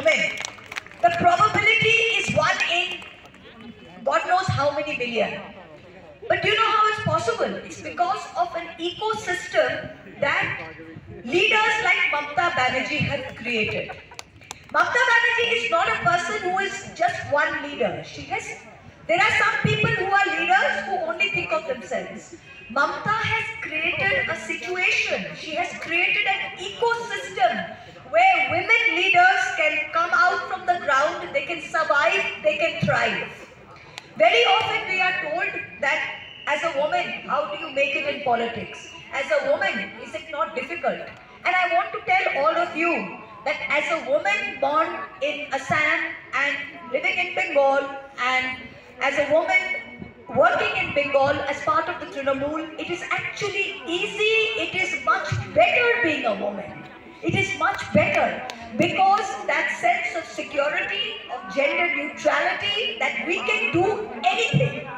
woman, the probability is one in God knows how many million. But do you know how it's possible? It's because of an ecosystem that leaders like Mamta Banerjee have created. Mamta Banerjee is not a person who is just one leader. She has, there are some people who are leaders who only think of themselves. Mamta has created a situation, she has created an ecosystem where women leaders can come out from the ground, they can survive, thrive. Very often we are told that as a woman, how do you make it in politics? As a woman, is it not difficult? And I want to tell all of you that as a woman born in Assam and living in Bengal and as a woman working in Bengal as part of the Trinamool, it is actually easy, it is much better being a woman. It is much better because that sense of security, of gender neutrality, that we can do anything.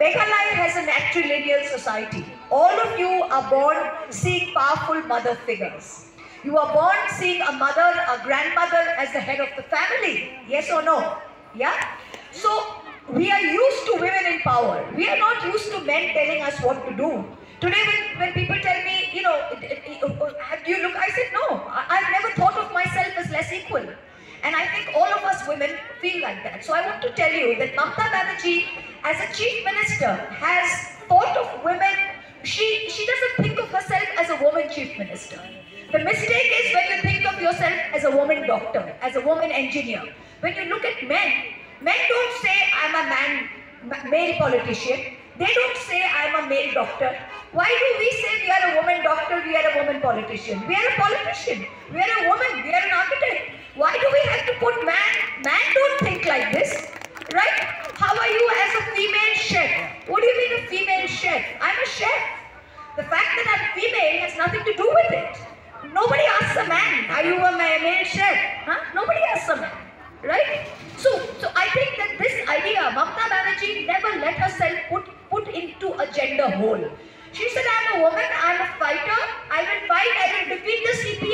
Meghalaya has a matrilineal society. All of you are born seeing powerful mother figures. You are born seeing a mother, a grandmother as the head of the family. Yes or no? Yeah? So we are used to women in power. We are not used to men telling us what to do. Today when, when people tell me, you know, do uh, uh, you look, I said, women feel like that. So I want to tell you that Mamta Banerjee, as a chief minister, has thought of women. She, she doesn't think of herself as a woman chief minister. The mistake is when you think of yourself as a woman doctor, as a woman engineer. When you look at men, men don't say, I'm a man, male politician. They don't say, I'm a male doctor. Why do we say we are a woman doctor, we are a woman politician? We are a politician. We are a woman, we are an architect. Why do we have to put man? Man don't think like this, right? How are you as a female chef? What do you mean a female chef? I'm a chef. The fact that I'm female has nothing to do with it. Nobody asks a man, are you a male chef? Huh? Nobody asks a man, right? So, so I think that this idea, Mamta Banerjee never let herself put, put into a gender hole. She said, I'm a woman, I'm a fighter, I will fight, I will defeat the CPM.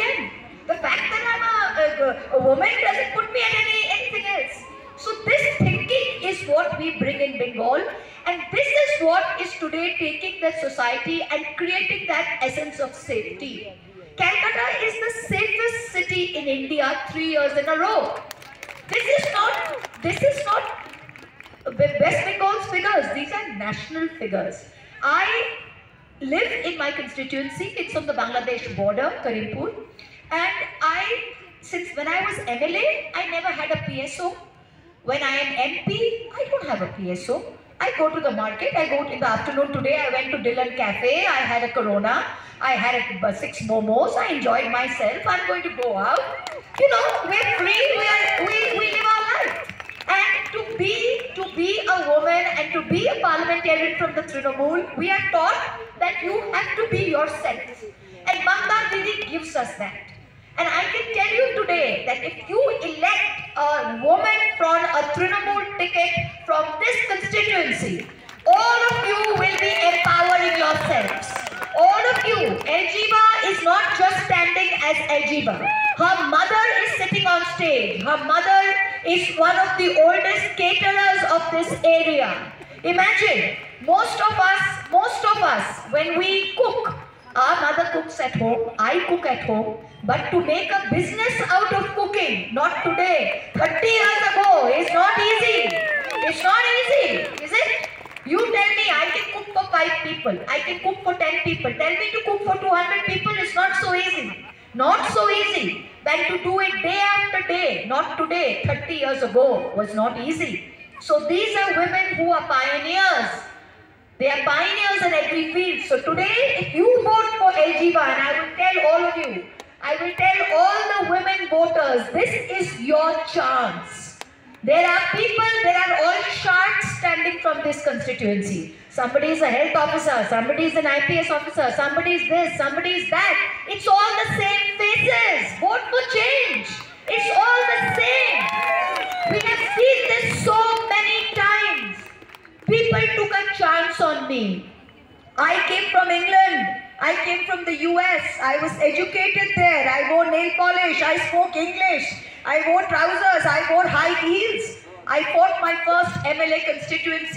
The fact that I'm a, a, a woman doesn't put me at any, anything else. So this thinking is what we bring in Bengal and this is what is today taking the society and creating that essence of safety. Calcutta is the safest city in India three years in a row. This is not, this is not West Bengal's figures, these are national figures. I live in my constituency, it's on the Bangladesh border, Karimpur. And I, since when I was MLA, I never had a PSO. When I am MP, I don't have a PSO. I go to the market, I go in the afternoon today, I went to Dylan Cafe, I had a Corona, I had a, uh, six momos, I enjoyed myself, I'm going to go out. You know, we're free, we, are, we, we live our life. And to be, to be a woman and to be a parliamentarian from the Trinamool, we are taught that you have to be yourself. And Mamta Didi gives us that. And I can tell you today that if you elect a woman from a Trinamool ticket from this constituency, all of you will be empowering yourselves. All of you. Elgiva is not just standing as Elgiva. Her mother is sitting on stage. Her mother is one of the oldest caterers of this area. Imagine, most of us, most of us, when we cook, our mother cooks at home, I cook at home, but to make a business out of cooking, not today, 30 years ago, is not easy. It's not easy, is it? You tell me I can cook for 5 people, I can cook for 10 people. Tell me to cook for 200 people, it's not so easy. Not so easy. Than to do it day after day, not today, 30 years ago, was not easy. So these are women who are pioneers. They are pioneers in every field. So today, if you vote for Elgiva, and I will tell all of you, I will tell all the women voters, this is your chance. There are people, there are all sharks standing from this constituency. Somebody is a health officer, somebody is an IPS officer, somebody is this, somebody is that. It's all the same faces. Vote for change. It's all the same. Me. I came from England. I came from the US. I was educated there. I wore nail polish. I spoke English. I wore trousers, I wore high heels. I fought my first MLA constituency